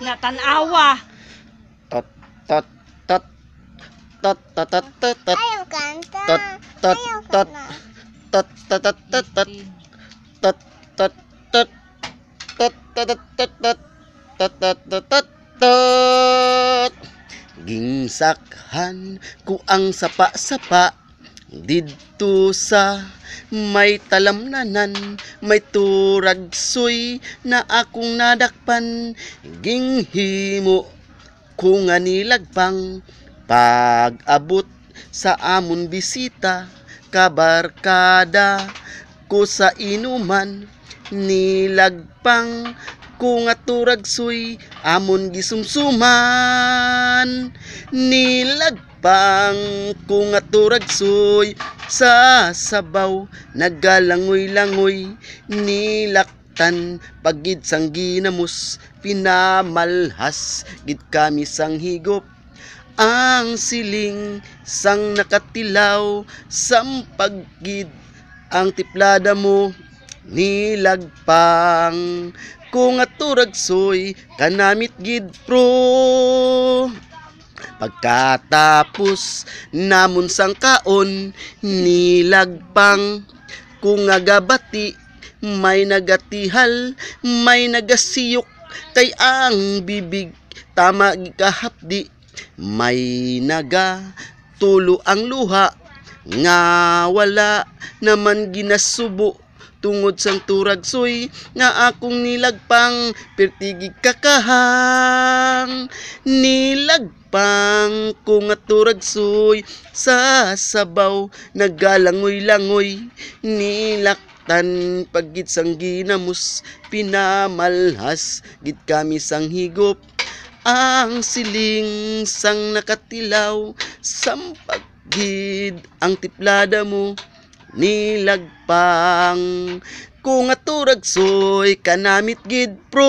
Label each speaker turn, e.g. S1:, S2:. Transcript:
S1: Natanawa.
S2: Tot, tot, tot. Tot, tot, tot, tot, tot. Tot, tot, tot. Tot, tot, tot, tot, tot. Tot, tot, tot. Ko ang sapa-sapa didto sa may talamnanan may turagsoy na akong nadakpan. Ginghimo ko nga nilagpang pag-abot sa amon bisita. Kabarkada ko sa inuman nilagpang ko nga turagsoy amon gisumsuman. Nilagpang ko nga turagsoy sa sabaw nagalangoy-langoy nilaktan pagid sang ginamos pinamalhas gid kami sang higop. Ang siling sang nakatilaw sampagid ang tiplada mo nilagpang. Kung aturagsoy kanamit gid pro pagkatapos namon sang kaon nilagpang kung agabati may nagatihal may nagasiyok kay ang bibig tama gikahapdi may naga tulo ang luha nga wala naman ginasubo tungod sang turagsoy nga akong nilagpang pertigig kakahang nilagpang kung nga turagsoy sa sabaw nagalangoy-langoy nilaktan pagit sang ginamos pinamalhas gid kami sang higop. Ang siling sang nakatilaw sampagid ang tiplada mo nilagpang. Kung aturag soy kanamit gid pro